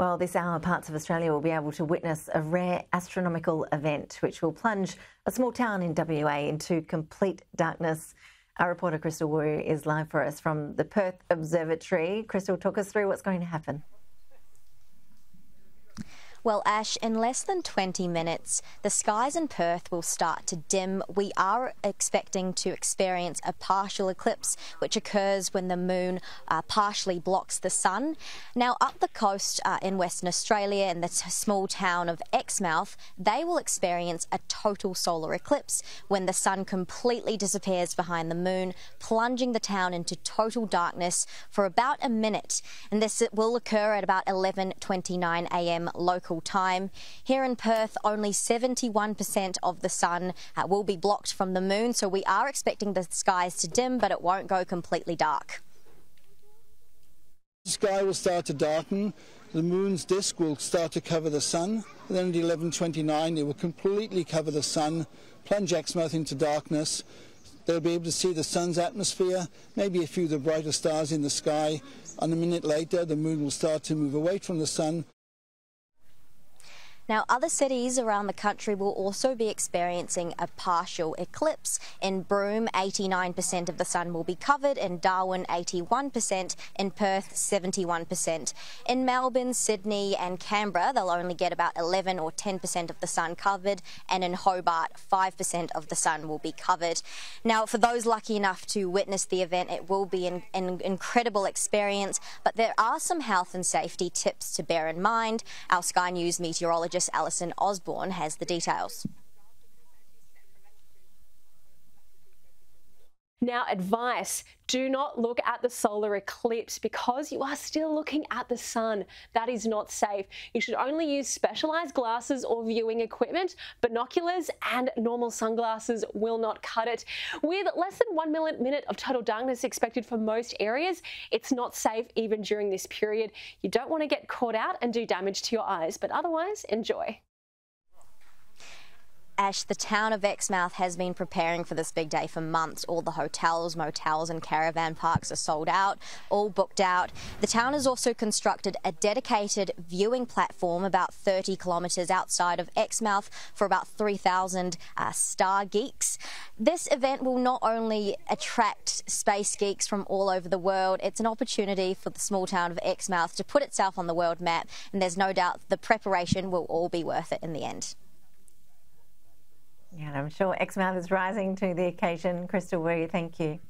Well, this hour, parts of Australia will be able to witness a rare astronomical event which will plunge a small town in WA into complete darkness. Our reporter Crystal Wu is live for us from the Perth Observatory. Crystal, talk us through what's going to happen. Well, Ash, in less than 20 minutes, the skies in Perth will start to dim. We are expecting to experience a partial eclipse, which occurs when the moon uh, partially blocks the sun. Now, up the coast uh, in Western Australia, in the small town of Exmouth, they will experience a total solar eclipse when the sun completely disappears behind the moon, plunging the town into total darkness for about a minute. And this will occur at about 11:29 a.m. local time. Here in Perth, only 71% of the sun uh, will be blocked from the moon, so we are expecting the skies to dim, but it won't go completely dark. The sky will start to darken. The moon's disk will start to cover the sun. Then at 11.29 it will completely cover the sun, plunge Exmouth into darkness. They'll be able to see the sun's atmosphere, maybe a few of the brighter stars in the sky. And a minute later, the moon will start to move away from the sun. Now, other cities around the country will also be experiencing a partial eclipse. In Broome, 89% of the sun will be covered, in Darwin, 81%, in Perth, 71%. In Melbourne, Sydney, and Canberra, they'll only get about 11 or 10% of the sun covered, and in Hobart, 5% of the sun will be covered. Now, for those lucky enough to witness the event, it will be an, an incredible experience, but there are some health and safety tips to bear in mind. Our Sky News meteorologist Alison Osborne has the details. Now, advice do not look at the solar eclipse because you are still looking at the sun. That is not safe. You should only use specialized glasses or viewing equipment. Binoculars and normal sunglasses will not cut it. With less than one minute of total darkness expected for most areas, it's not safe even during this period. You don't want to get caught out and do damage to your eyes, but otherwise, enjoy. Ash, the town of Exmouth has been preparing for this big day for months. All the hotels, motels, and caravan parks are sold out, all booked out. The town has also constructed a dedicated viewing platform about 30 kilometres outside of Exmouth for about 3,000 uh, star geeks. This event will not only attract space geeks from all over the world, it's an opportunity for the small town of Exmouth to put itself on the world map, and there's no doubt the preparation will all be worth it in the end. I'm sure Exmouth is rising to the occasion. Crystal Wu, thank you.